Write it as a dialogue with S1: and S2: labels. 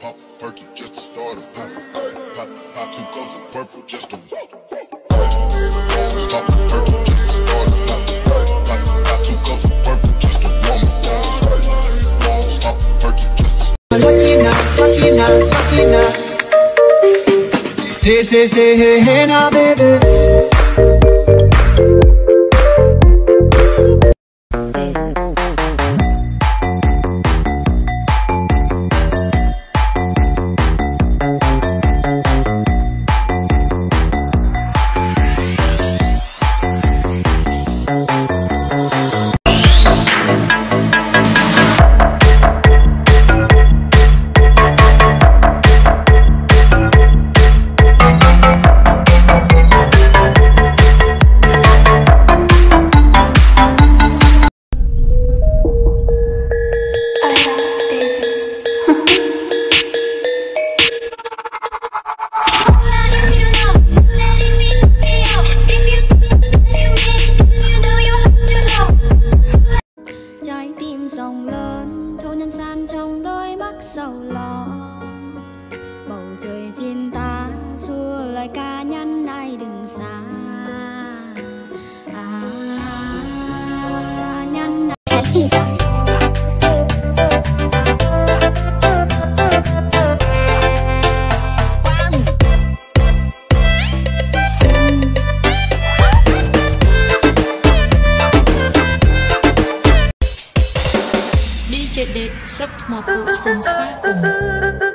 S1: Pop perky just to start a pop. Pop, pop two goes of purple just to. Pop perky just to start a pop. Pop, pop two goes of purple just to warm up. Pop perky just to.
S2: Fucking up, fucking up, fucking up. Say, say, say, hey, hey, now, baby.
S3: Mắt sầu lo bầu trời xin ta xua lời ca nhân ai đừng xa. À, nhân
S4: DJ Date ស្រុកថ្មពួកសូមស្វាគមន៍